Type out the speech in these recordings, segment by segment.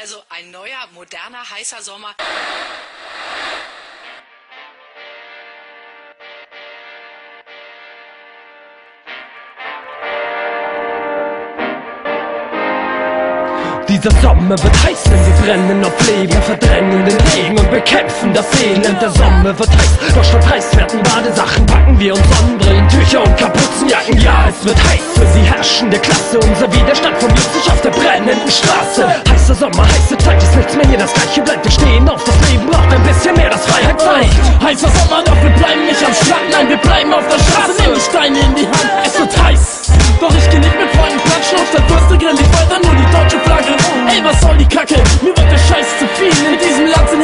also ein neuer, moderner, heißer Sommer. Dieser Sommer wird heiß, denn wir brennen auf Leben, verdrängen den Regen und bekämpfen das Elend. Der Sommer wird heiß, doch statt preiswerten Badesachen packen wir uns Sonnenbrillen, Tücher und Kapuzenjacken. Ja, es wird heiß für sie herrschende Klasse, unser Widerstand formiert sich auf der brennenden Straße. Heißer Sommer, heiße Zeit, ist nichts mehr hier das Gleiche, bleibt wir stehen auf, das Leben braucht ein bisschen mehr, das Freiheit zeigt. Heißer Sommer, doch wir bleiben nicht am Strand, nein, wir bleiben auf der Straße, nehmen die Steine in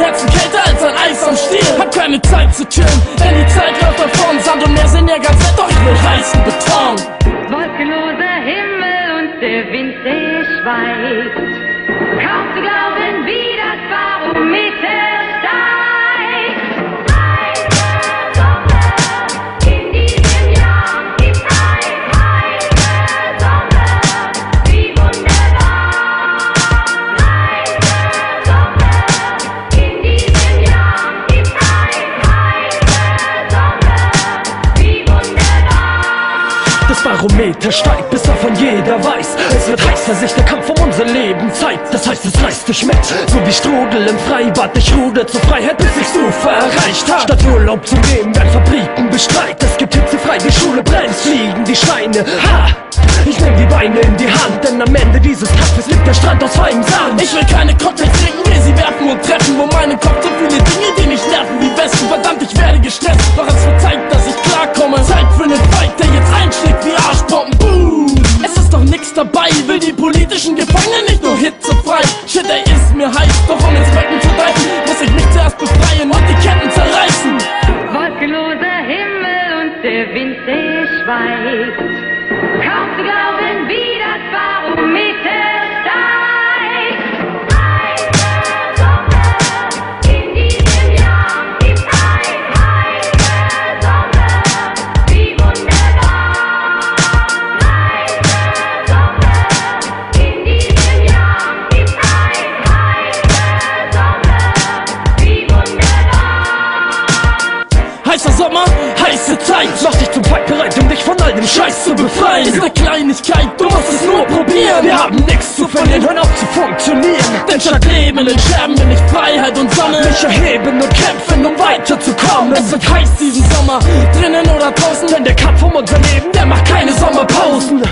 Herzen kälter als ein Eis am Stiel. Hab keine Zeit zu chillen, denn die Zeit läuft davon. Sand und Meer sind ja ganz nett, doch ich will heißen Beton. Wolkenloser Himmel und der Wind, der schweigt. Kaum zu glauben, wie das Barometer Barometer steigt, bis davon jeder weiß. Es wird heißer, sich der Kampf um unser Leben zeigt. Das heißt, es reißt dich mit, so wie Strudel im Freibad. Ich ruder zur Freiheit, bis ich's Ufer erreicht hab. Statt Urlaub zu nehmen, werden Fabriken bestreit. Es gibt Hitze frei, die Schule brennt, fliegen die Schweine. Ha! Ich nehm die Beine in die Hand, denn am Ende dieses Kampfes liegt der Strand aus feinem Sand. Ich will keine Cocktails trinken, will sie werfen und treffen. Wo meine Kopf so viele Dinge, die mich nerven politischen Gefangenen nicht nur hitzefrei. Shit, ey, ist mir heiß, doch um ins Becken zu greifen, muss ich mich zuerst befreien und die Ketten zerreißen. Wolkenloser Himmel und der Wind, der schweigt. Kaum zu glauben, wie das Barometer heißer Sommer, heiße Zeit. Mach dich zum Pack bereit, um dich von all dem Scheiß zu befreien. Ist eine Kleinigkeit, du musst es nur probieren. Wir haben nichts zu verlieren, hören auf zu funktionieren. Denn statt Leben in entsterben wir ich Freiheit und Sonne. Mich erheben und kämpfen, um weiterzukommen. Es wird heiß diesen Sommer, drinnen oder draußen. Denn der Kampf um unser Leben, der macht keine Sommerpausen.